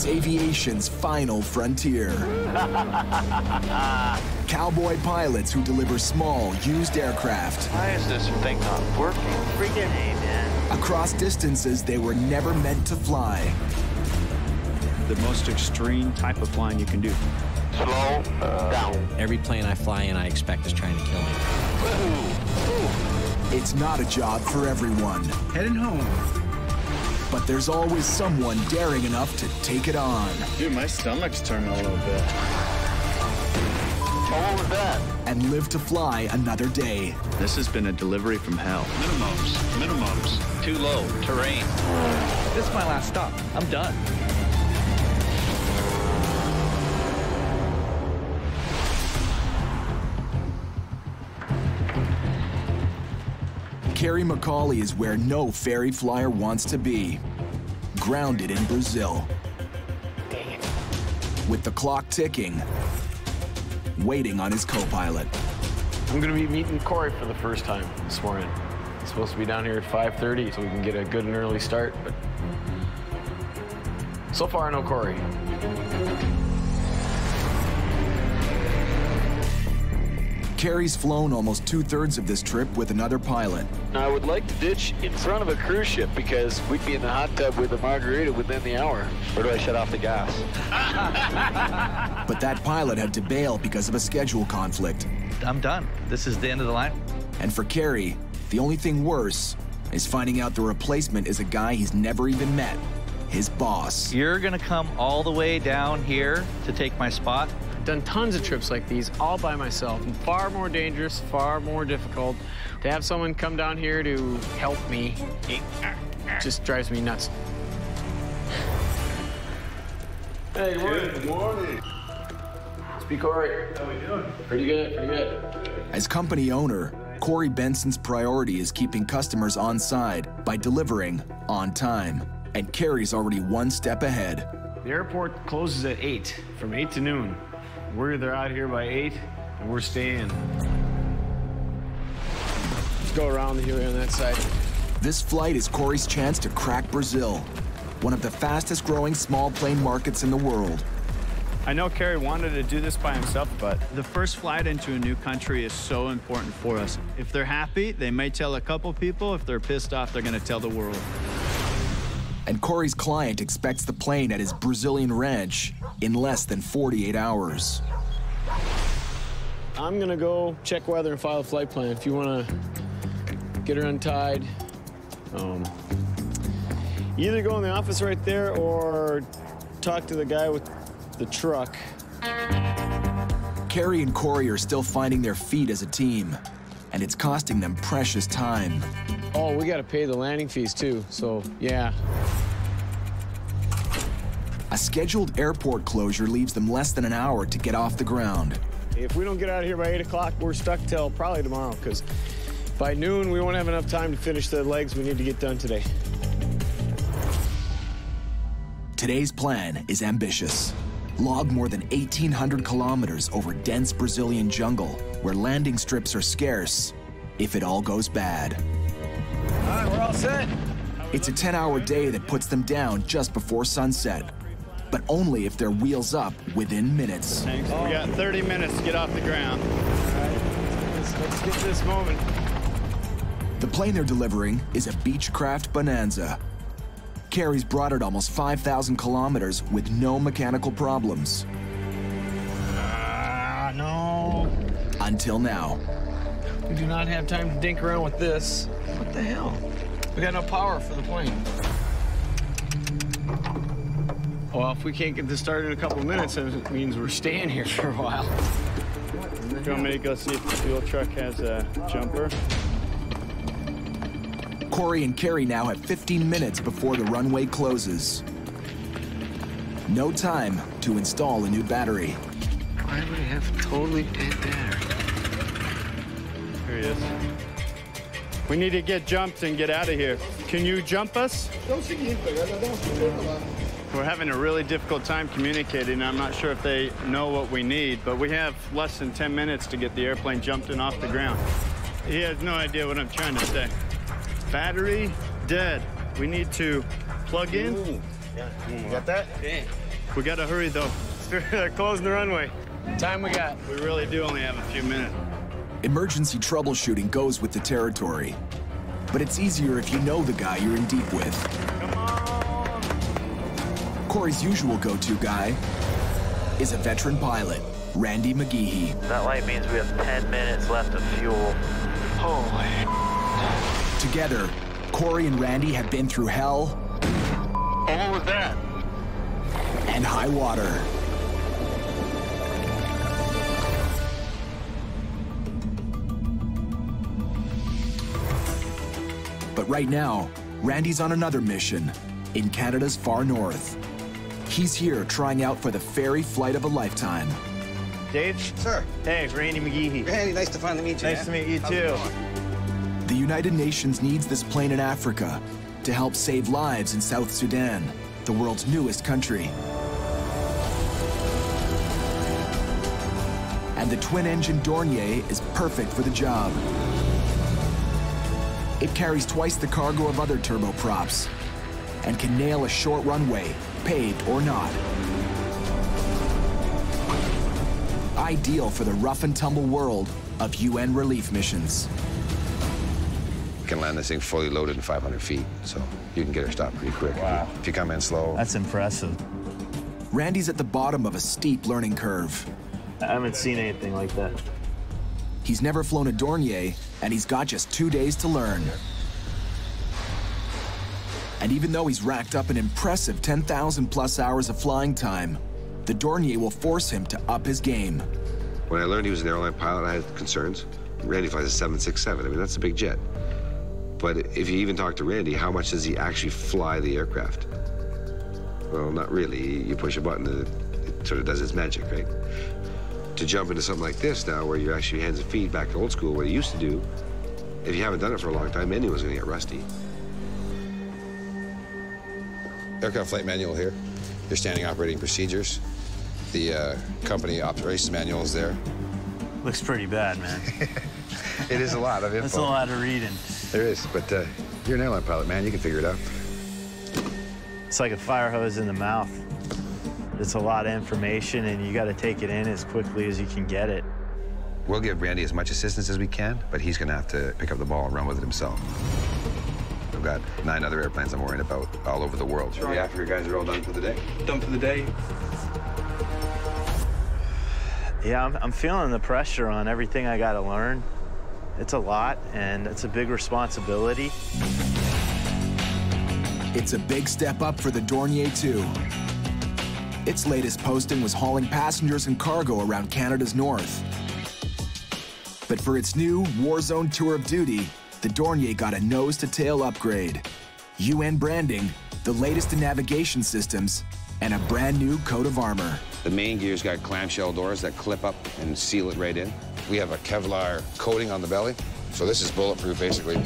It's aviation's final frontier. Cowboy pilots who deliver small, used aircraft. Why is this thing not working? Freaking A, man. Across distances they were never meant to fly. The most extreme type of flying you can do. Slow down. Every plane I fly in, I expect is trying to kill me. It's not a job for everyone. Heading home. But there's always someone daring enough to take it on. Dude, my stomach's turning a little bit. Oh, what was that? And live to fly another day. This has been a delivery from hell. Minimums, minimums. Too low, terrain. This is my last stop. I'm done. Kerry McCauley is where no ferry flyer wants to be. Grounded in Brazil. With the clock ticking, waiting on his co-pilot. I'm gonna be meeting Corey for the first time this morning. He's supposed to be down here at 5.30 so we can get a good and early start, but so far no Corey. Kerry's flown almost two-thirds of this trip with another pilot. I would like to ditch in front of a cruise ship because we'd be in the hot tub with a margarita within the hour. Where do I shut off the gas? But that pilot had to bail because of a schedule conflict. I'm done. This is the end of the line. And for Kerry, the only thing worse is finding out the replacement is a guy he's never even met, his boss. You're gonna come all the way down here to take my spot. Done tons of trips like these all by myself. And far more dangerous, far more difficult. To have someone come down here to help me just drives me nuts. Hey, good morning. Good morning. Speak Corey. How we doing? Pretty good, pretty good. As company owner, Corey Benson's priority is keeping customers on side by delivering on time. And Kerry's already one step ahead. The airport closes at 8, from 8 to noon. We're either out here by 8 and we're staying. Let's go around the hill on that side. This flight is Corey's chance to crack Brazil, one of the fastest growing small plane markets in the world. I know Kerry wanted to do this by himself, but the first flight into a new country is so important for us. If they're happy, they may tell a couple people. If they're pissed off, they're going to tell the world. And Corey's client expects the plane at his Brazilian ranch in less than 48 hours. I'm gonna go check weather and file a flight plan. If you wanna get her untied, um, either go in the office right there or talk to the guy with the truck. Kerry and Corey are still finding their feet as a team, and it's costing them precious time. Oh, we gotta pay the landing fees too, so yeah. A scheduled airport closure leaves them less than an hour to get off the ground. If we don't get out of here by 8 o'clock, we're stuck till probably tomorrow, because by noon, we won't have enough time to finish the legs we need to get done today. Today's plan is ambitious. Log more than 1,800 kilometers over dense Brazilian jungle, where landing strips are scarce, if it all goes bad. All right, we're all set. It's a 10-hour day that puts them down just before sunset, but only if they're wheels up within minutes. Thanks. We got 30 minutes to get off the ground. Let's, let's get this moment. The plane they're delivering is a Beechcraft Bonanza. Kerry's brought it almost 5,000 kilometers with no mechanical problems. Until now. We do not have time to dink around with this. What the hell? We got no power for the plane. Well, if we can't get this started in a couple of minutes, it means we're staying here for a while. Do you want me to go see if the fuel truck has a jumper? Corey and Kerry now have 15 minutes before the runway closes. No time to install a new battery. Why would I have totally dead battery? Here he is. We need to get jumped and get out of here. Can you jump us? We're having a really difficult time communicating. I'm not sure if they know what we need, but we have less than 10 minutes to get the airplane jumped and off the ground. He has no idea what I'm trying to say. Battery dead. We need to plug in. Got that? We gotta hurry though. They're closing the runway. Time we got. We really do only have a few minutes. Emergency troubleshooting goes with the territory. But it's easier if you know the guy you're in deep with. Come on! Corey's usual go-to guy is a veteran pilot, Randy McGeehee. That light means we have 10 minutes left of fuel. Holy. Together, Corey and Randy have been through hell that? and high water. Right now, Randy's on another mission in Canada's far north. He's here trying out for the ferry flight of a lifetime. Dave? Sir. Hey, Randy McGeehee. Randy, nice to finally meet you. Nice man. to meet you too. The United Nations needs this plane in Africa to help save lives in South Sudan, the world's newest country. And the twin-engine Dornier is perfect for the job. It carries twice the cargo of other turboprops and can nail a short runway, paved or not. Ideal for the rough and tumble world of UN relief missions. You can land this thing fully loaded in 500 feet, so you can get her stopped pretty quick. Wow. If you come in slow, That's impressive. Randy's at the bottom of a steep learning curve. I haven't seen anything like that. He's never flown a Dornier, and he's got just two days to learn. And even though he's racked up an impressive 10,000 plus hours of flying time, the Dornier will force him to up his game. when I learned he was an airline pilot, I had concerns. Randy flies a 767. I mean, that's a big jet. But if you even talk to Randy, how much does he actually fly the aircraft? Well, not really. You push a button and it, it sort of does its magic, right? To jump into something like this now, where you're actually hands and feet back to old school, what he used to do, if you haven't done it for a long time, anyone's going to get rusty. Aircraft flight manual here. Your standing operating procedures. The uh, company operations manual is there. Looks pretty bad, man. It is a lot of info. That's a lot of reading. There is, but uh, you're an airline pilot, man. You can figure it out. It's like a fire hose in the mouth. It's a lot of information, and you got to take it in as quickly as you can get it. We'll give Randy as much assistance as we can, but he's going to have to pick up the ball and run with it himself. We've got nine other airplanes I'm worrying about all over the world. The Africa guys are all done for the day. Done for the day. Yeah, I'm, I'm feeling the pressure on everything I got to learn. It's a lot, and it's a big responsibility. It's a big step up for the Dornier 2. Its latest posting was hauling passengers and cargo around Canada's north. But for its new Warzone Tour of Duty, the Dornier got a nose-to-tail upgrade. UN branding, the latest in navigation systems, and a brand new coat of armor. The main gear's got clamshell doors that clip up and seal it right in. We have a Kevlar coating on the belly, so this is bulletproof basically.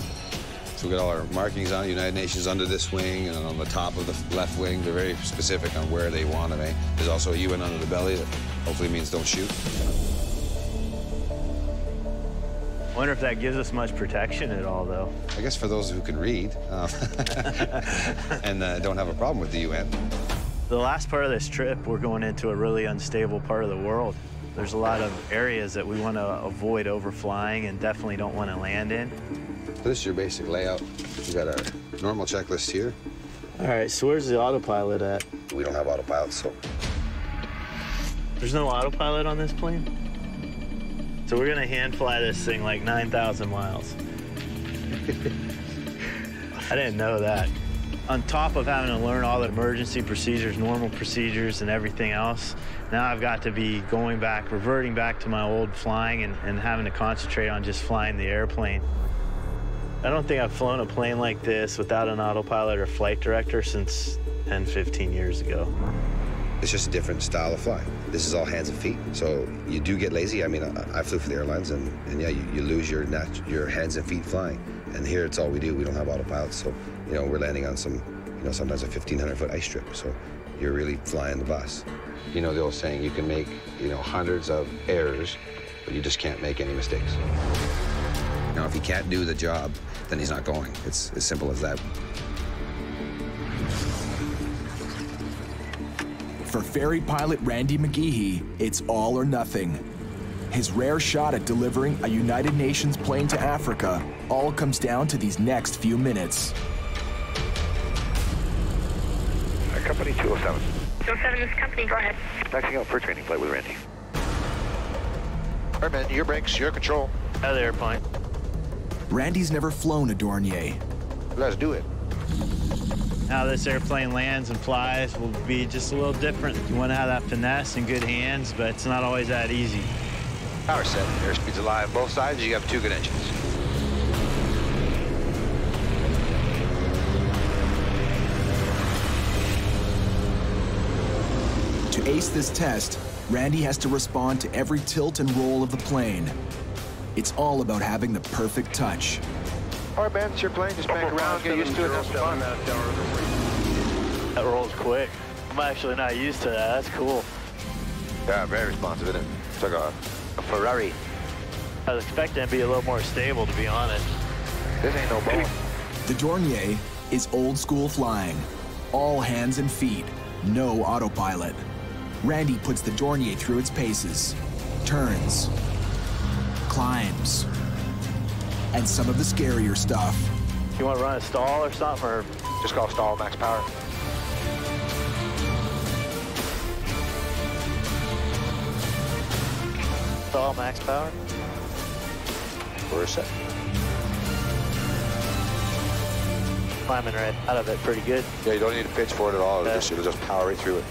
We got all our markings on it, United Nations under this wing and on the top of the left wing. They're very specific on where they want to Eh? There's also a UN under the belly that hopefully means don't shoot. I wonder if that gives us much protection at all, though. I guess for those who can read uh, and uh, don't have a problem with the UN. The last part of this trip, we're going into a really unstable part of the world. There's a lot of areas that we want to avoid overflying and definitely don't want to land in. So this is your basic layout. We got our normal checklist here. All right, so where's the autopilot at? We don't have autopilot, so There's no autopilot on this plane? So we're gonna hand fly this thing like 9,000 miles. I didn't know that. On top of having to learn all the emergency procedures, normal procedures, and everything else, now I've got to be going back, reverting back to my old flying and, and having to concentrate on just flying the airplane. I don't think I've flown a plane like this without an autopilot or flight director since 10, 15 years ago. it's just a different style of flying. This is all hands and feet, so you do get lazy. I mean, I, I flew for the airlines, and, and yeah, you, you lose your nat- your hands and feet flying. And here, it's all we do. We don't have autopilots, so you know we're landing on some, you know, sometimes a 1,500 foot ice strip. So you're really flying the bus. You know the old saying: you can make, you know, hundreds of errors, but you just can't make any mistakes. Now, if he can't do the job, then he's not going. It's as simple as that. For ferry pilot Randy McGeehee, it's all or nothing. His rare shot at delivering a United Nations plane to Africa all comes down to these next few minutes. Uh, company 207. 207, this company, go ahead. Taxing out for training flight with Randy. Airman, your brakes, your control. Out of the airplane. Randy's never flown a Dornier. Let's do it. How this airplane lands and flies will be just a little different. You want to have that finesse and good hands, but it's not always that easy. Power set. Airspeed's alive both sides. You have two good engines. To ace this test, Randy has to respond to every tilt and roll of the plane. It's all about having the perfect touch. All right, man, it's your plane. Just bank around, get used to it, have some fun. That rolls quick. I'm actually not used to that. That's cool. Yeah, very responsive, isn't it? It's like a, a Ferrari. I was expecting it to be a little more stable, to be honest. This ain't no ball. The Dornier is old school flying. All hands and feet, no autopilot. Randy puts the Dornier through its paces, turns, climbs, and some of the scarier stuff. You want to run a stall or something, or Just call stall max power. stall max power? We're set. Climbing right out of it pretty good. Yeah, you don't need to pitch for it at all. It'll, Yeah. just, it'll just power right through it.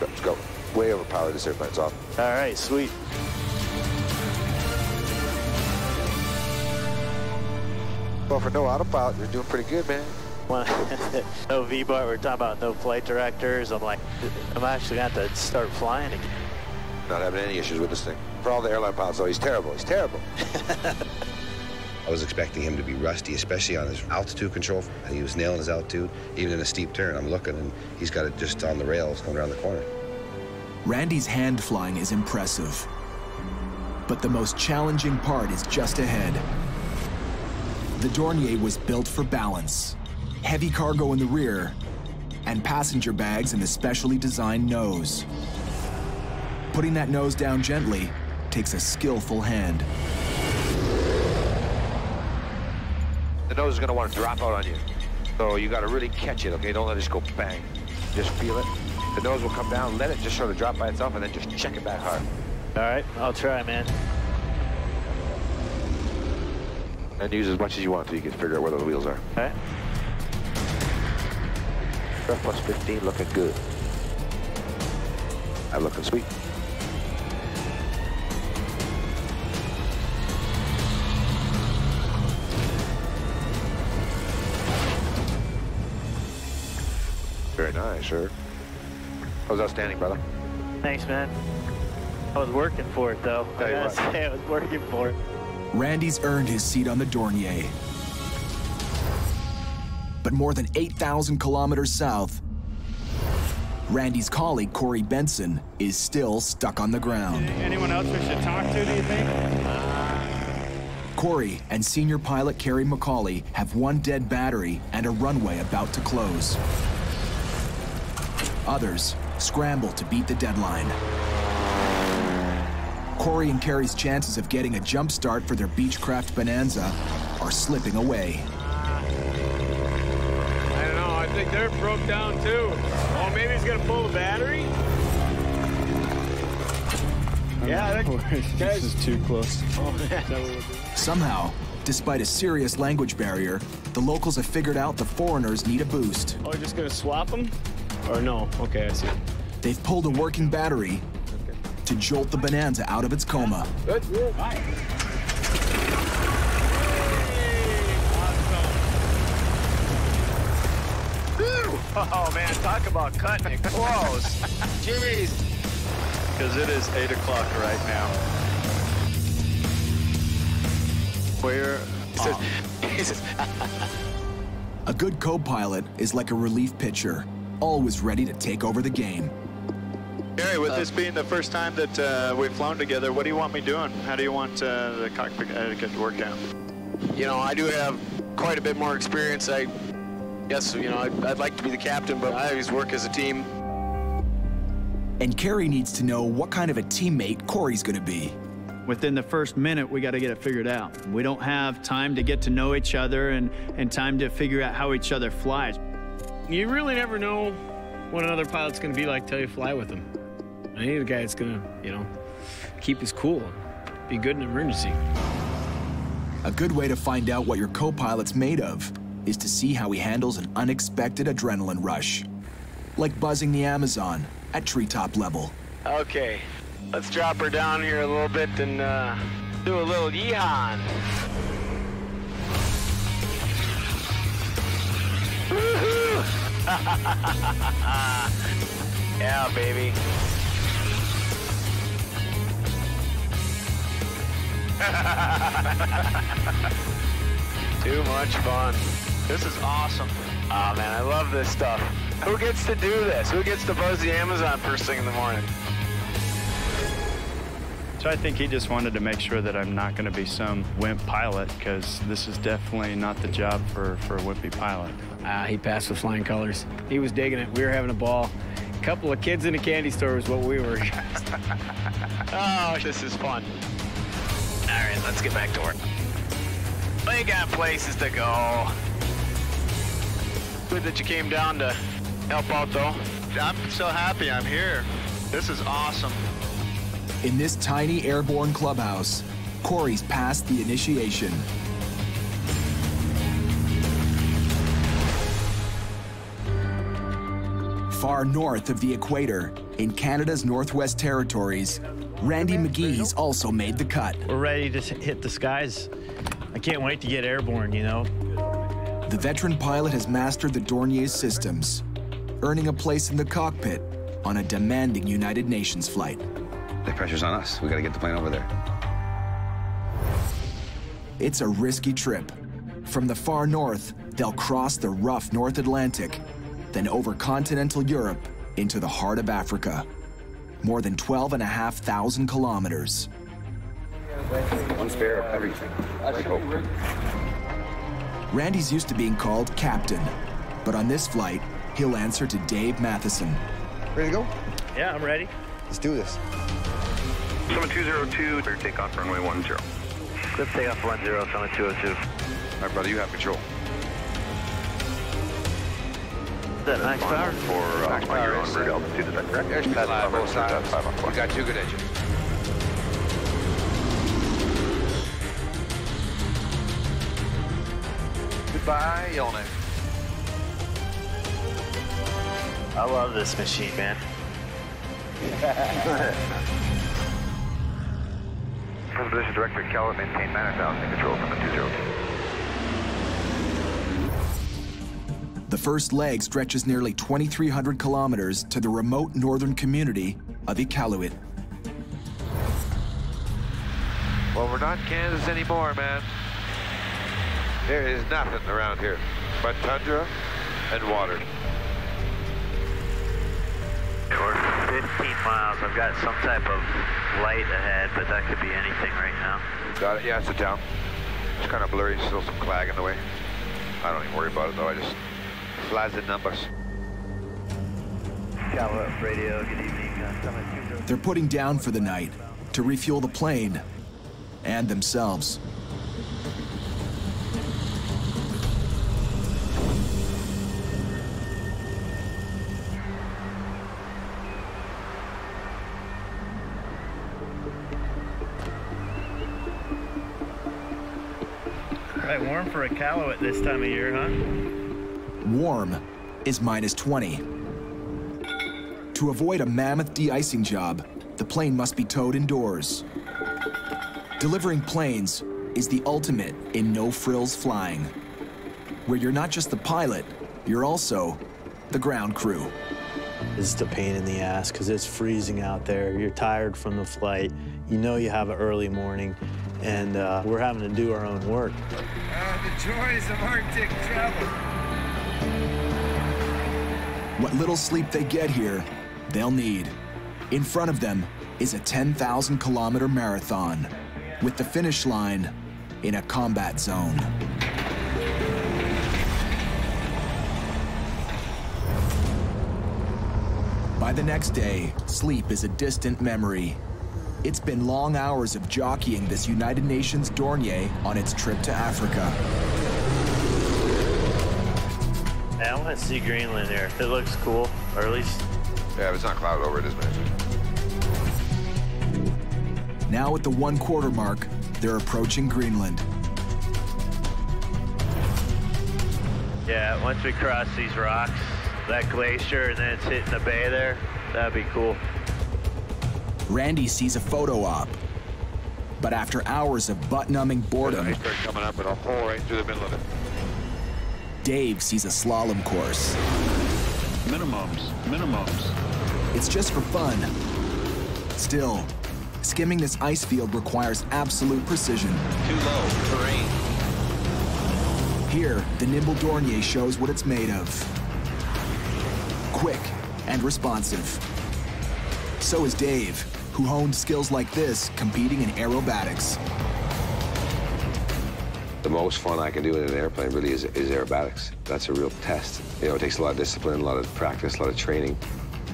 Let's go. Way overpowered. This airplane's off. All right, sweet. Well, for no autopilot, you're doing pretty good, man. No V-bar, we're talking about no flight directors. I'm like, I'm actually going to have to start flying again. Not having any issues with this thing. For all the airline pilots, though, he's terrible. He's terrible. I was expecting him to be rusty, especially on his altitude control. He was nailing his altitude, even in a steep turn. I'm looking, and he's got it just on the rails coming around the corner. Randy's hand flying is impressive. But the most challenging part is just ahead. The Dornier was built for balance. Heavy cargo in the rear, and passenger bags in the specially designed nose. Putting that nose down gently takes a skillful hand. The nose is going to want to drop out on you. So you got to really catch it, okay? Don't let it just go bang. Just feel it. The nose will come down, let it just sort of drop by itself, and then just check it back hard. All right, I'll try, man. And use as much as you want until you can figure out where those wheels are. Okay. F plus 15 looking good. I'm looking sweet. Very nice, sir. That was outstanding, brother. Thanks, man. I was working for it, though. I gotta say, I was working for it. Randy's earned his seat on the Dornier. But more than 8,000 kilometers south, Randy's colleague, Corey Benson, is still stuck on the ground. Anyone else we should talk to, do you think? Uh. Corey and senior pilot Kerry McCauley have one dead battery and a runway about to close. Others scramble to beat the deadline. Corey and Kerry's chances of getting a jump start for their Beechcraft Bonanza are slipping away. I don't know. I think they're broke down too. Oh, maybe he's gonna pull the battery. Yeah, that, guys is too close. Oh. Somehow, despite a serious language barrier, the locals have figured out the foreigners need a boost. Oh, you're just gonna swap them? Or no? Okay, I see. They've pulled a working battery to jolt the Bonanza out of its coma. Good. Oh man, talk about cutting it close. Jeez. Because it is 8 o'clock right now. Where? A good co-pilot is like a relief pitcher, always ready to take over the game. Gary, with this being the first time that uh, we've flown together, what do you want me doing? How do you want uh, the cockpit etiquette to work out? You know, I do have quite a bit more experience. I guess, you know, I'd, I'd like to be the captain, but I always work as a team. And Kerry needs to know what kind of a teammate Corey's gonna be. Within the first minute, we got to get it figured out. We don't have time to get to know each other and, and time to figure out how each other flies. You really never know what another pilot's going to be like till you fly with them. I need a guy that's going to, you know, keep his cool, be good in emergency. A good way to find out what your co-pilot's made of is to see how he handles an unexpected adrenaline rush. Like buzzing the Amazon at treetop level. Okay, let's drop her down here a little bit and uh, do a little yeehaw. Woohoo! yeah, baby. Too much fun. This is awesome. Oh man, I love this stuff. Who gets to do this? Who gets to buzz the Amazon first thing in the morning? So I think he just wanted to make sure that I'm not going to be some wimp pilot because this is definitely not the job for, for a wimpy pilot. Ah, he passed with flying colors. He was digging it. We were having a ball. A couple of kids in a candy store was what we were. oh, this is fun. All right, let's get back to work. We got places to go. Good that you came down to help out, though. I'm so happy I'm here. This is awesome. In this tiny airborne clubhouse, Corey's passed the initiation. Far north of the equator, in Canada's Northwest Territories, Randy McGee's also made the cut. We're ready to hit the skies. I can't wait to get airborne, you know. The veteran pilot has mastered the Dornier systems, earning a place in the cockpit on a demanding United Nations flight. The pressure's on us. We gotta get the plane over there. It's a risky trip. From the far north, they'll cross the rough North Atlantic, then over continental Europe into the heart of Africa. More than 12,500 kilometers. One spare of everything. I hope. Randy's used to being called captain, but on this flight, he'll answer to Dave Matheson. Ready to go? Yeah, I'm ready. Let's do this. Summit 202, clear takeoff runway 10. Clear takeoff 10, Summit 202. All right, brother, you have control. That max power? For uh, Max power on is, route uh, altitude, is that correct? Airspeed That's line, both sides. five. We got two good engines. Goodbye, Yellowknife. I love this machine, man. From position director Keller, maintain 9,000 control from the 202. The first leg stretches nearly 2,300 kilometers to the remote northern community of Iqaluit. Well, we're not in Kansas anymore, man. There is nothing around here but tundra and water. We're 15 miles. I've got some type of light ahead, but that could be anything right now. Got it? Yeah, it's a town. It's kind of blurry, still some clag in the way. I don't even worry about it, though. I just flies the numbers. Gallup radio, good evening. Uh, They're putting down for the night to refuel the plane and themselves. Right, warm for Iqaluit at this time of year, huh? Warm is minus 20. To avoid a mammoth de-icing job, the plane must be towed indoors. Delivering planes is the ultimate in no-frills flying, where you're not just the pilot, you're also the ground crew. It's just a pain in the ass because it's freezing out there. You're tired from the flight. You know you have an early morning, and uh, we're having to do our own work. Uh, the joys of Arctic travel. What little sleep they get here, they'll need. In front of them is a 10,000 kilometer marathon, with the finish line in a combat zone. By the the next day, sleep is a distant memory. It's been long hours of jockeying this United Nations Dornier on its trip to Africa. Yeah, I want to see Greenland here. It looks cool, or at least. Yeah, if it's not clouded over, it is nice. Now at the one quarter mark, they're approaching Greenland. Yeah, once we cross these rocks, that glacier, and then it's hitting the bay there, that'd be cool. Randy sees a photo op. But after hours of butt-numbing boredom, Iceberg coming up and a hole right through the middle of it. Dave sees a slalom course. Minimums, minimums. It's just for fun. Still, skimming this ice field requires absolute precision. Too low, terrain. Here, the nimble Dornier shows what it's made of. Quick and responsive. So is Dave, who honed skills like this competing in aerobatics. The most fun I can do in an airplane really is, is aerobatics. That's a real test. You know, it takes a lot of discipline, a lot of practice, a lot of training.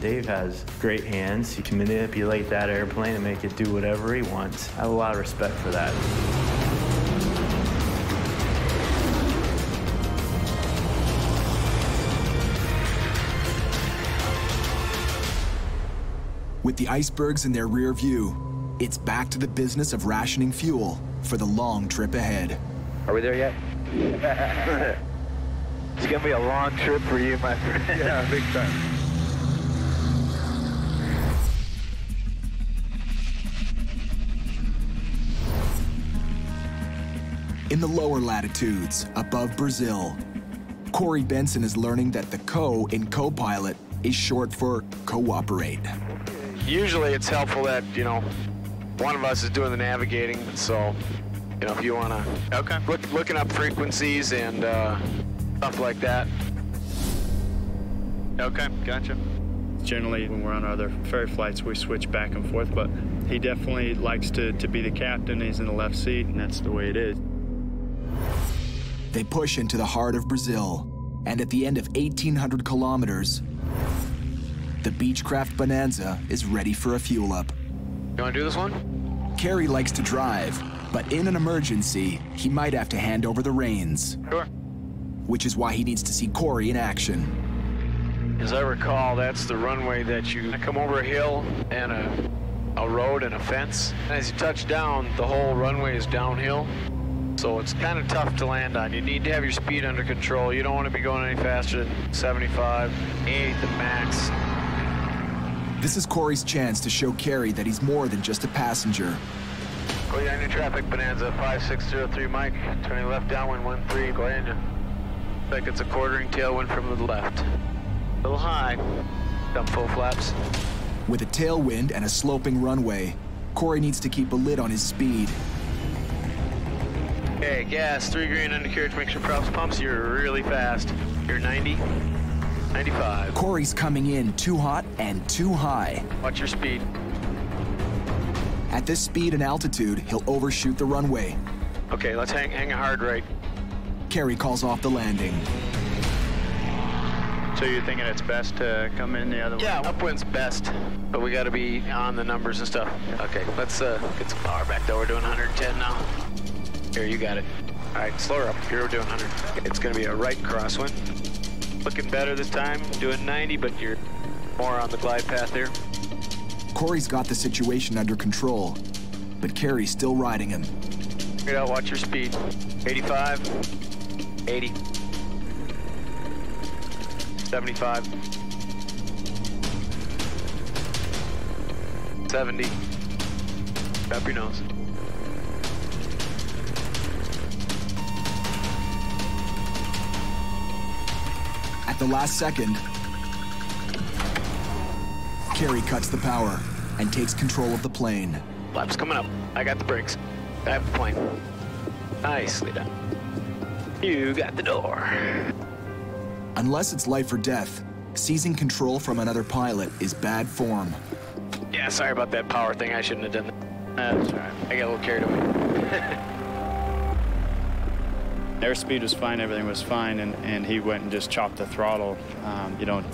Dave has great hands. He can manipulate that airplane and make it do whatever he wants. I have a lot of respect for that. With the icebergs in their rear view, it's back to the business of rationing fuel for the long trip ahead. Are we there yet? it's gonna be a long trip for you, my friend. Yeah, big time. In the lower latitudes, above Brazil, Corey Benson is learning that the co in co-pilot is short for cooperate. Usually it's helpful that, you know, one of us is doing the navigating, so, you know, if you want to Okay. look, looking up frequencies and uh, stuff like that. Okay, gotcha. Generally, when we're on other ferry flights, we switch back and forth, but he definitely likes to, to be the captain. He's in the left seat, and that's the way it is. They push into the heart of Brazil, and at the end of 1,800 kilometers, the Beechcraft Bonanza is ready for a fuel up. You want to do this one? Kerry likes to drive, but in an emergency, he might have to hand over the reins, Sure. which is why he needs to see Corey in action. As I recall, that's the runway that you come over a hill and a, a road and a fence. And as you touch down, the whole runway is downhill. So it's kind of tough to land on. You need to have your speed under control. You don't want to be going any faster than 75, 80 the max. This is Corey's chance to show Kerry that he's more than just a passenger. Ahead, new traffic, Bonanza 5603, Mike. Turning left downwind 13, go ahead. Looks like it's a quartering tailwind from the left. A little high. Dump full flaps. With a tailwind and a sloping runway, Corey needs to keep a lid on his speed. Okay, gas, three green undercarriage, make sure props pumps, you're really fast. You're 90, 95. Corey's coming in too hot and too high. Watch your speed. At this speed and altitude, he'll overshoot the runway. Okay, let's hang, hang a hard right. Kerry calls off the landing. So you're thinking it's best to come in the other Yeah, way? upwind's best, but we gotta be on the numbers and stuff. Okay, let's uh, get some power back though. We're doing 110 now. Here, you got it. All right, slow her up. Here, we're doing 100. It's gonna be a right crosswind. Looking better this time. Doing 90, but you're more on the glide path here. Corey's got the situation under control, but Kerry's still riding him. Get out, watch your speed. 85, 80, 75, 70. Drop your nose. At the last second, Kerry cuts the power and takes control of the plane. Flaps coming up. I got the brakes. I have the plane. Nicely done. You got the door. Unless it's life or death, seizing control from another pilot is bad form. Yeah, sorry about that power thing. I shouldn't have done that. That's all right. I got a little carried away. Airspeed was fine, everything was fine, and, and he went and just chopped the throttle. Um, you don't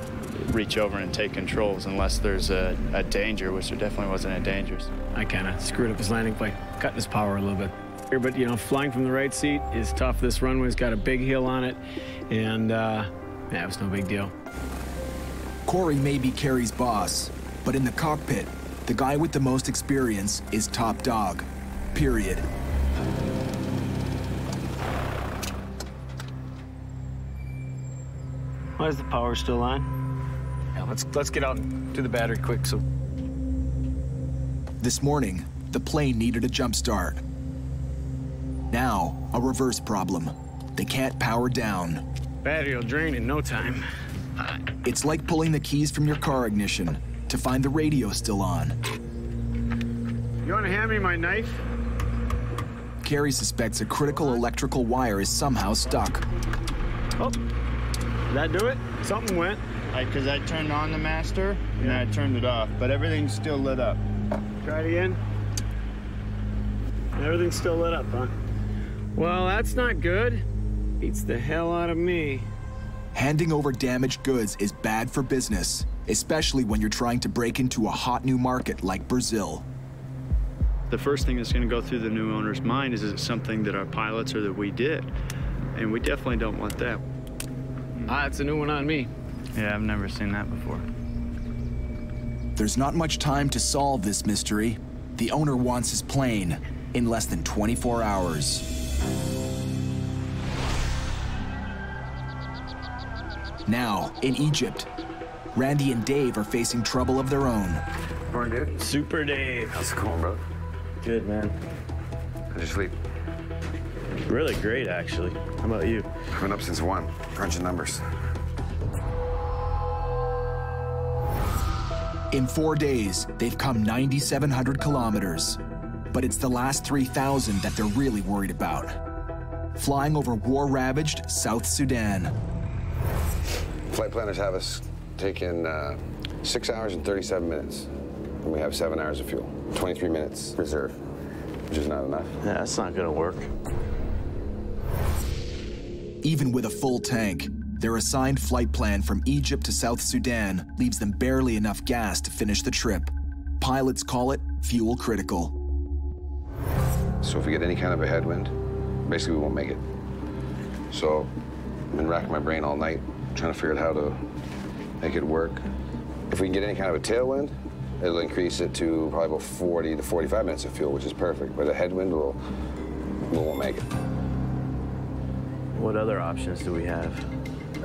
reach over and take controls unless there's a, a danger, which there definitely wasn't a danger. I kind of screwed up his landing by cutting his power a little bit. But, you know, flying from the right seat is tough. This runway's got a big hill on it, and uh, yeah, it was no big deal. Corey may be Kerry's boss, but in the cockpit, the guy with the most experience is top dog. Period. Why is the power still on? Yeah, let's let's get out to the battery quick. So This morning, the plane needed a jump start. Now, a reverse problem. They can't power down. battery will drain in no time. It's like pulling the keys from your car ignition to find the radio still on. You want to hand me my knife? Kerry suspects a critical electrical wire is somehow stuck. Oh, did that do it? Something went. Because I, turned on the master and then I turned it off, but everything's still lit up. Try it again. Everything's still lit up, huh? Well, that's not good. Beats the hell out of me. Handing over damaged goods is bad for business, especially when you're trying to break into a hot new market like Brazil. The first thing that's going to go through the new owner's mind is, is it something that our pilots or that we did? And we definitely don't want that. Ah, it's a new one on me. Yeah, I've never seen that before. There's not much time to solve this mystery. The owner wants his plane in less than 24 hours. Now, in Egypt, Randy and Dave are facing trouble of their own. Morning, dude. Super Dave. How's it going, bro? Good, man. How'd you sleep? Really great, actually. How about you? I've been up since one, crunching numbers. In four days, they've come 9,700 kilometers. But it's the last 3,000 that they're really worried about. Flying over war ravaged South Sudan. Flight planners have us taking uh, six hours and 37 minutes. And we have seven hours of fuel, 23 minutes reserve, which is not enough. Yeah, that's not gonna work. Even with a full tank, their assigned flight plan from Egypt to South Sudan leaves them barely enough gas to finish the trip. Pilots call it fuel critical. So if we get any kind of a headwind, basically we won't make it. So I've been racking my brain all night trying to figure out how to make it work. If we can get any kind of a tailwind, it'll increase it to probably about 40 to 45 minutes of fuel, which is perfect. But a headwind will, we won't make it. What other options do we have?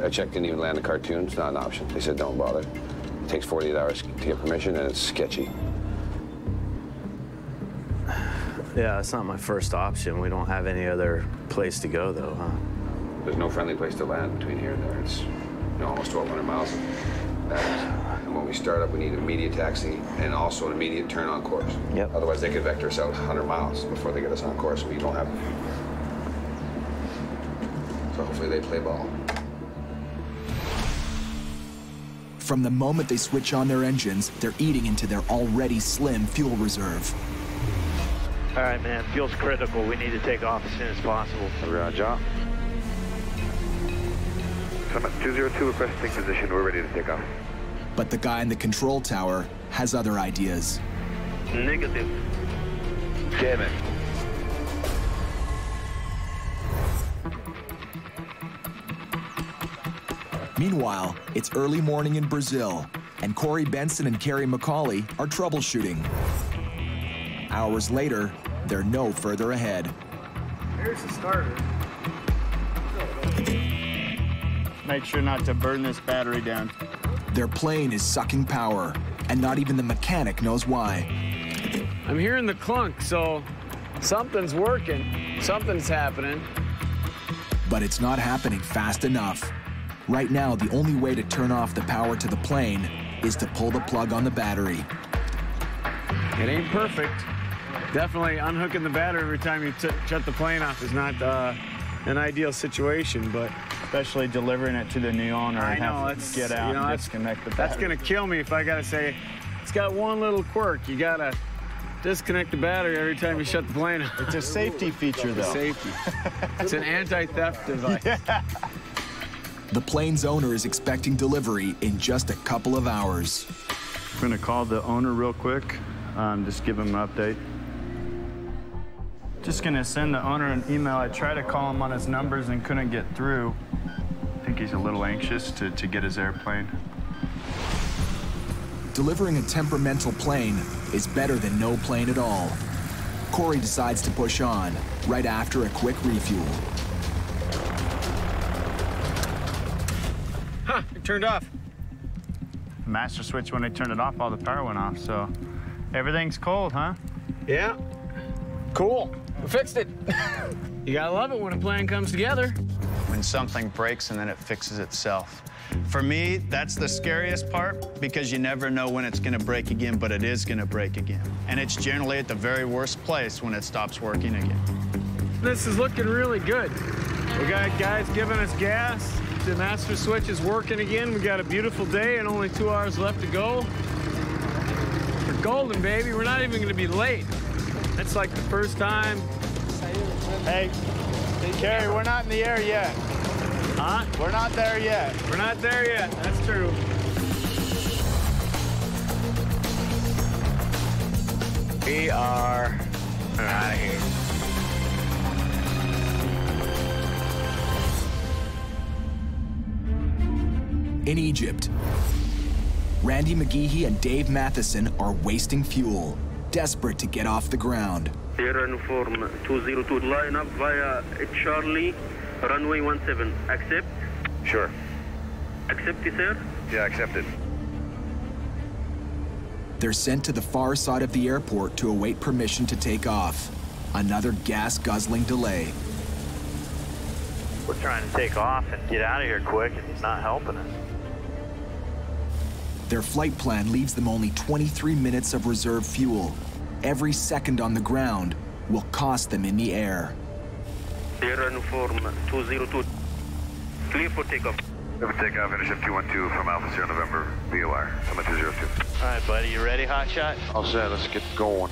I checked, didn't even land the Khartoum. It's not an option. They said don't bother. It takes 48 hours to get permission, and it's sketchy. Yeah, it's not my first option. We don't have any other place to go, though, huh? There's no friendly place to land between here and there. It's you know, almost 1,200 miles. And when we start up, we need an immediate taxi and also an immediate turn on course. Yep. Otherwise, they could vector us out 100 miles before they get us on course. We don't have. So hopefully they play ball. From the moment they switch on their engines, they're eating into their already slim fuel reserve. All right, man. Fuel's critical. We need to take off as soon as possible. Roger. Summit 202 requesting position. We're ready to take off. But the guy in the control tower has other ideas. Negative. Damn it. Meanwhile, it's early morning in Brazil, and Corey Benson and Kerry McCauley are troubleshooting. Hours later, they're no further ahead. Here's the starter. Make sure not to burn this battery down. Their plane is sucking power, and not even the mechanic knows why. I'm hearing the clunk, so something's working. Something's happening. But it's not happening fast enough. Right now, the only way to turn off the power to the plane is to pull the plug on the battery. It ain't perfect. Definitely unhooking the battery every time you shut the plane off is not uh, an ideal situation, but Especially delivering it to the new owner I and know have that's to get out you know, and that's- disconnect the battery. That's gonna kill me if I gotta say it's got one little quirk. You gotta disconnect the battery every time you shut the plane off. It's a safety feature, though. Safety. it's an anti-theft device. The plane's owner is expecting delivery in just a couple of hours. I'm gonna call the owner real quick, um, just give him an update. Just gonna send the owner an email. I tried to call him on his numbers and couldn't get through. I think he's a little anxious to, to get his airplane. Delivering a temperamental plane is better than no plane at all. Corey decides to push on right after a quick refuel. Turned off. Master switch, when they turned it off, all the power went off, so everything's cold, huh? Yeah. Cool. We fixed it. you gotta love it when a plan comes together. When something breaks and then it fixes itself. For me, that's the scariest part because you never know when it's gonna break again, but it is gonna break again. And it's generally at the very worst place when it stops working again. This is looking really good. We got guys giving us gas. The master switch is working again. We got a beautiful day and only two hours left to go. We're golden, baby. We're not even gonna be late. That's like the first time. Hey, Kerry, we're not in the air yet. Huh? We're not there yet. We're not there yet. That's true. We are out of here. In Egypt, Randy McGeehee and Dave Matheson are wasting fuel, desperate to get off the ground. Sierra Uniform 202, line up via Charlie, runway 17. Accept? Sure. Accept, sir? Yeah, accepted. They're sent to the far side of the airport to await permission to take off. Another gas-guzzling delay. We're trying to take off and get out of here quick, and he's not helping us. Their flight plan leaves them only 23 minutes of reserve fuel. Every second on the ground will cost them in the air. Sierra Uniform 202, clear for takeoff. Clear for takeoff, Intercept 212 from Alpha Sierra November, VOR, Summit 202. All right, buddy, you ready, hotshot? All set, let's get going.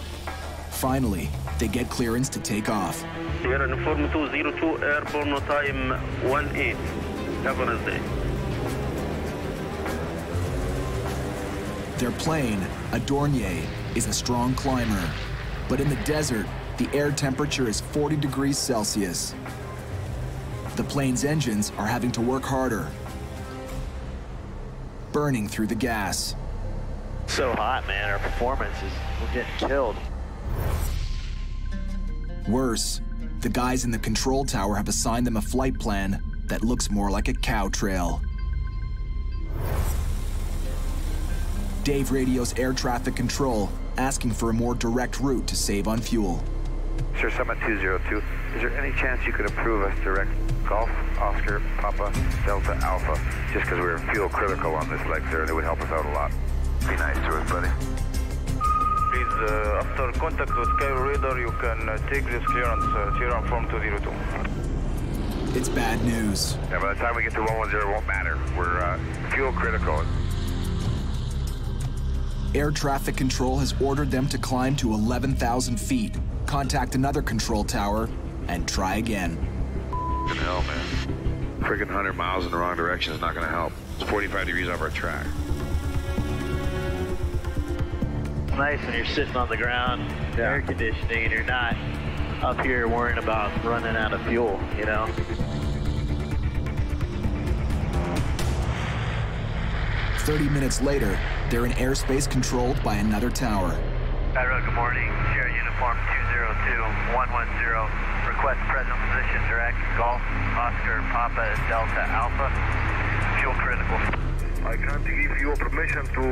Finally, they get clearance to take off. Sierra Uniform 202, airborne time 18. Have a nice day. Their plane, a Dornier, is a strong climber. But in the desert, the air temperature is 40 degrees Celsius. The plane's engines are having to work harder, burning through the gas. So hot, man. Our performance is, we're getting killed. Worse, the guys in the control tower have assigned them a flight plan that looks more like a cow trail. Dave radios air traffic control, asking for a more direct route to save on fuel. Sir, Summit 202, is there any chance you could approve us direct Golf, Oscar, Papa, Delta, Alpha, just because we're fuel critical on this leg, sir, and it would help us out a lot. Be nice to us, buddy. Please, uh, after contact with Cairo Radar, you can uh, take this clearance, uh, Sierra Uniform 202. It's bad news. Yeah, by the time we get to 110, it won't matter. We're uh, fuel critical. Air traffic control has ordered them to climb to 11,000 feet, contact another control tower, and try again. Fucking hell, man. Friggin' 100 miles in the wrong direction is not going to help. It's 45 degrees off our track. It's nice when you're sitting on the ground, air conditioning, and you're not up here worrying about running out of fuel, you know? Thirty minutes later, they're in airspace controlled by another tower. Admiral, good morning. Sierra Uniform 202, 110. Request present position direct Golf, Oscar, Papa, Delta, Alpha. Fuel critical. I can't give you permission to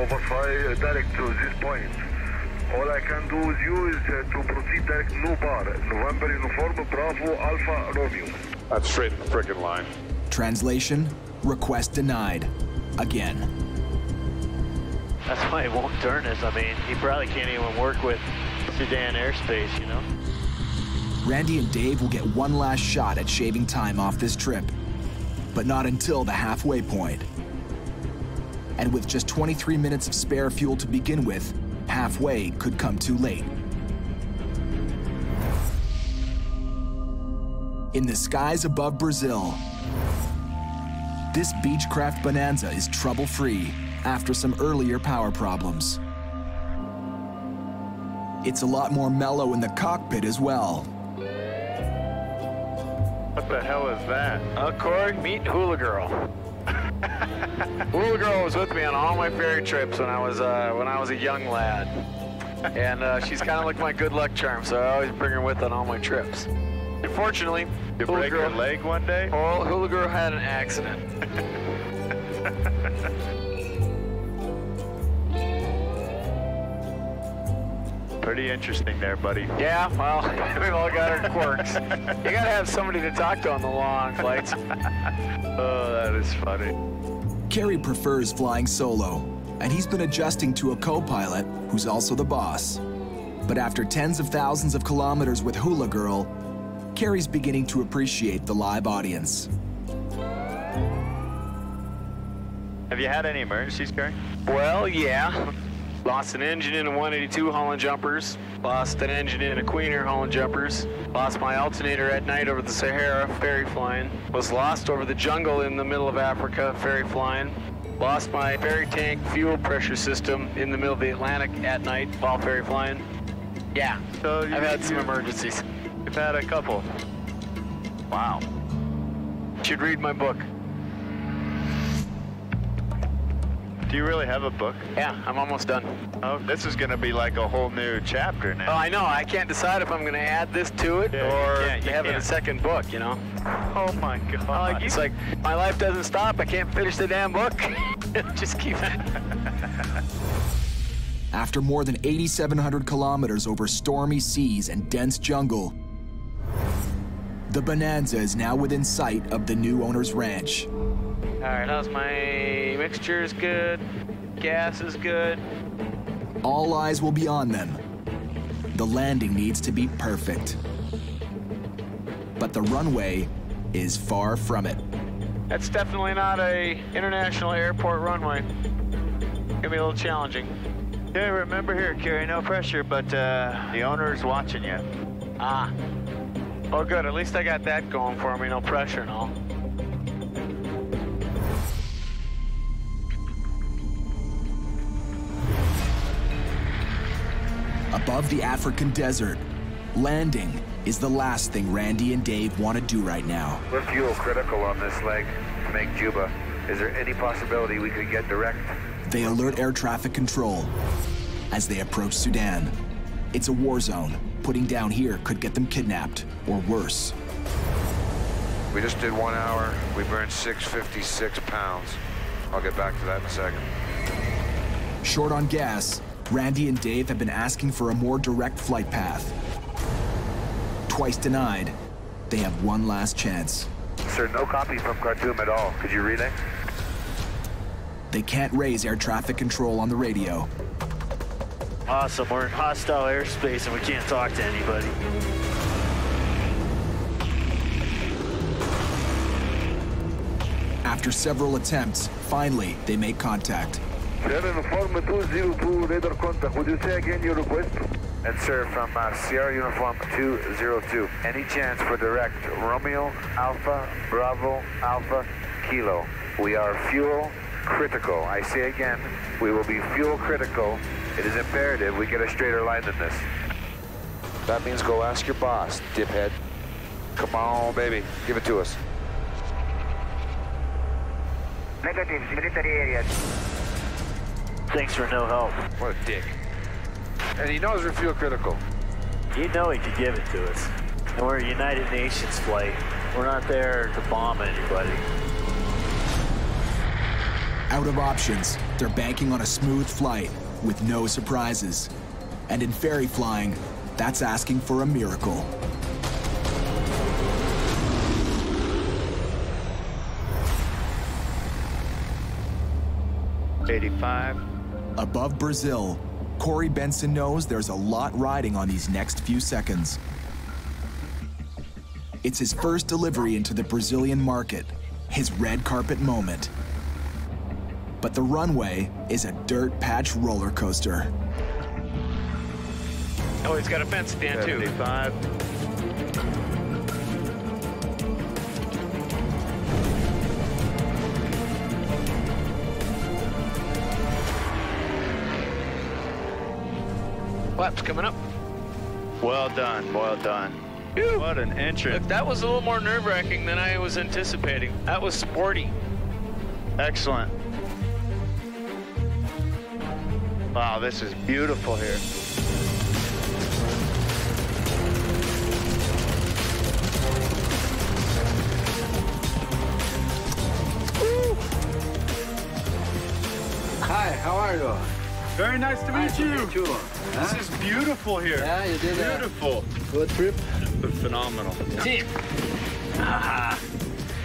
overfly direct to this point. All I can do with you is uh, to proceed direct New Bar, November Uniform Bravo Alpha Romeo. That's straight in the frickin' line. Translation, request denied. Again. That's why he won't turn us. I mean, he probably can't even work with Sudan airspace, you know? Randy and Dave will get one last shot at shaving time off this trip, but not until the halfway point. And with just 23 minutes of spare fuel to begin with, halfway could come too late. In the skies above Brazil, This Beechcraft Bonanza is trouble-free after some earlier power problems. It's a lot more mellow in the cockpit as well. What the hell is that? Uh, Cory, meet Hula Girl. Hula Girl was with me on all my ferry trips when I was uh, when I was a young lad, and uh, she's kind of like my good luck charm. So I always bring her with on all my trips. Unfortunately, You Hula break Girl, your leg one day? Oh, Hula Girl had an accident. Pretty interesting there, buddy. Yeah, well, we've all got our quirks. you gotta have somebody to talk to on the long flights. Oh, that is funny. Kerry prefers flying solo, and he's been adjusting to a co-pilot who's also the boss. But after tens of thousands of kilometers with Hula Girl, Kerry's beginning to appreciate the live audience. Have you had any emergencies, Kerry? Well, yeah. Lost an engine in a 182 Holland Jumpers. Lost an engine in a Queen Air Holland Jumpers. Lost my alternator at night over the Sahara, ferry flying. Was lost over the jungle in the middle of Africa, ferry flying. Lost my ferry tank fuel pressure system in the middle of the Atlantic at night while ferry flying. Yeah, So I've had some emergencies. You've had a couple. Wow. Should read my book. Do you really have a book? Yeah, I'm almost done. Oh, this is going to be like a whole new chapter now. Oh, now. I know. I can't decide if I'm going to add this to it Yeah, you or can't, you have it a second book, you know? Oh my God. Like, It's like, my life doesn't stop. I can't finish the damn book. Just keep After more than 8,700 kilometers over stormy seas and dense jungle, the Bonanza is now within sight of the new owner's ranch. All right, how's my mixture is good. Gas is good. All eyes will be on them. The landing needs to be perfect. But the runway is far from it. That's definitely not a international airport runway. Gonna be a little challenging. Yeah, remember here, Kerry, no pressure, but uh, the owner's watching you. Ah. Oh, good. At least I got that going for me. No pressure and all. Above the African desert, landing is the last thing Randy and Dave want to do right now. We're fuel critical on this leg to make Juba. Is there any possibility we could get direct? They alert air traffic control as they approach Sudan. It's a war zone. Putting down here could get them kidnapped, or worse. We just did one hour. We burned 656 pounds. I'll get back to that in a second. Short on gas, Randy and Dave have been asking for a more direct flight path. Twice denied, they have one last chance. Sir, no copy from Khartoum at all. Could you relay? They can't raise air traffic control on the radio. Awesome. We're in hostile airspace and we can't talk to anybody. After several attempts, finally, they make contact. Sierra Uniform 202, radar contact. Would you say again your request? And sir, from uh, Sierra Uniform 202, any chance for direct Romeo Alpha Bravo Alpha Kilo? We are fuel critical. I say again, we will be fuel critical. It is imperative we get a straighter line than this. That means go ask your boss, diphead. Come on, baby. Give it to us. Negative, military area. Thanks for no help. What a dick. And he knows we're fuel critical. You know he could give it to us. And we're a United Nations flight. We're not there to bomb anybody. Out of options, they're banking on a smooth flight with no surprises. And in ferry flying, that's asking for a miracle. Eighty-five. Above Brazil, Cory Benson knows there's a lot riding on these next few seconds. It's his first delivery into the Brazilian market, his red carpet moment but the runway is a dirt patch roller coaster. Oh, he's got a fence stand too. Flaps coming up. Well done, well done. What an entrance. Look, that was a little more nerve-wracking than I was anticipating. That was sporty. Excellent. Wow, this is beautiful here. Hi, how are you? Very nice to Nice meet to you. meet you. This is beautiful here. Yeah, you did a Beautiful. good trip. Phenomenal. Team. Ah,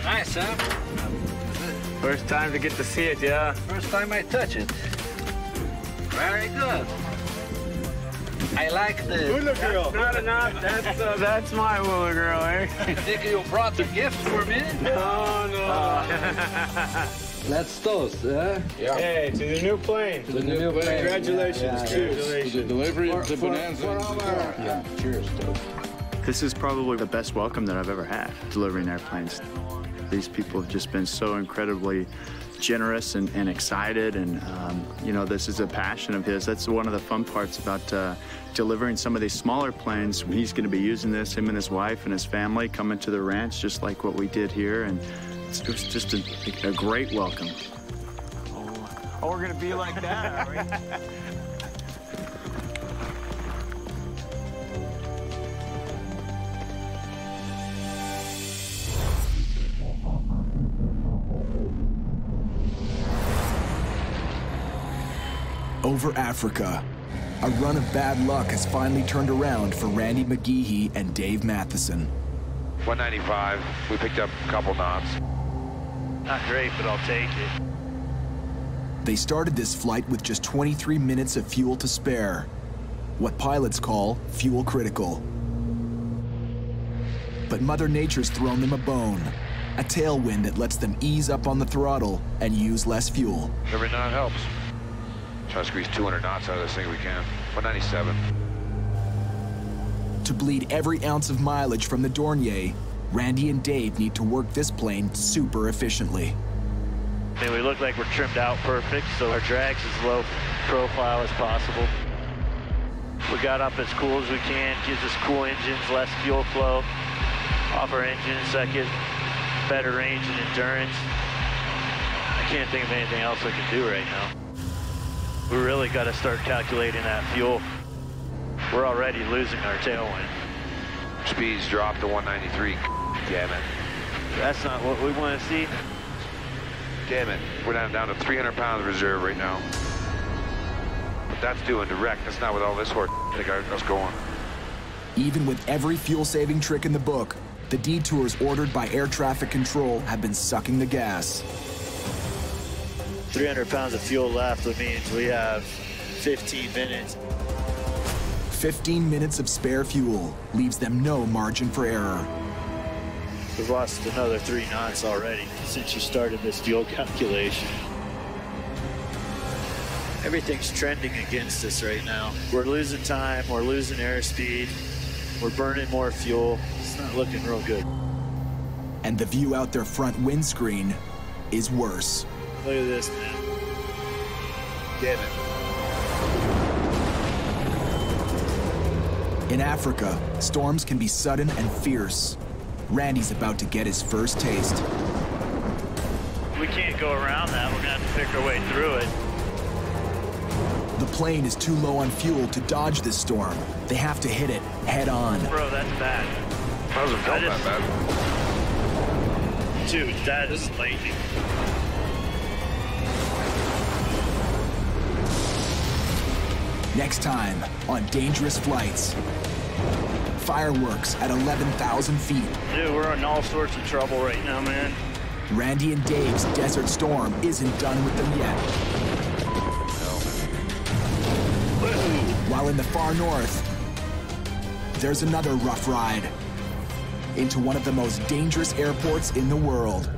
Nice, huh? first time to get to see it, yeah. First time I touch it. Very good. I like the. Hula girl. Not enough. That's uh, that's my hula girl, eh? Think you brought the gift for me? No, no. Let's toast, huh? Yeah. Hey, to the new plane. To the new plane. Congratulations. Yeah, yeah. Cheers. To the delivery For- of the for- bonanza. for all our- yeah. Cheers, toast. This is probably the best welcome that I've ever had delivering airplanes. These people have just been so incredibly generous and, and excited, and um, you know, this is a passion of his. That's one of the fun parts about uh, delivering some of these smaller planes. He's going to be using this, him and his wife and his family coming to the ranch, just like what we did here, and it's, it just a, a great welcome. Oh, we're gonna be like that, are we? Over Africa, a run of bad luck has finally turned around for Randy McGeehee and Dave Matheson. 195. We picked up a couple knots. Not great, but I'll take it. They started this flight with just 23 minutes of fuel to spare, what pilots call fuel critical. But Mother Nature's thrown them a bone, a tailwind that lets them ease up on the throttle and use less fuel. Every knot helps. Try to squeeze 200 knots out of this thing if we can. 197. To bleed every ounce of mileage from the Dornier, Randy and Dave need to work this plane super efficiently. I mean, we look like we're trimmed out perfect, so our drag's as low profile as possible. We got up as cool as we can, gives us cool engines, less fuel flow off our engines, so that gives better range and endurance. I can't think of anything else we can do right now. We really got to start calculating that fuel. We're already losing our tailwind. Speeds dropped to 193. Damn it. That's not what we want to see. Damn it. We're down, down to 300 pounds reserve right now. But that's doing direct. That's not with all this horse that got us going. Even with every fuel-saving trick in the book, the detours ordered by air traffic control have been sucking the gas. 300 pounds of fuel left, which means we have 15 minutes. 15 minutes of spare fuel leaves them no margin for error. We've lost another three knots already since you started this fuel calculation. Everything's trending against us right now. We're losing time, we're losing airspeed, we're burning more fuel. It's not looking real good. And the view out their front windscreen is worse. Look at this, man. Damn it. In Africa, storms can be sudden and fierce. Randy's about to get his first taste. We can't go around that. We're gonna have to pick our way through it. The plane is too low on fuel to dodge this storm. They have to hit it head on. Bro, that's bad. Doesn't feel I that bad. Dude, that is lightning. Next time on Dangerous Flights. Fireworks at 11,000 feet. Dude, we're in all sorts of trouble right now, man. Randy and Dave's Desert Storm isn't done with them yet. While in the far north, there's another rough ride into one of the most dangerous airports in the world.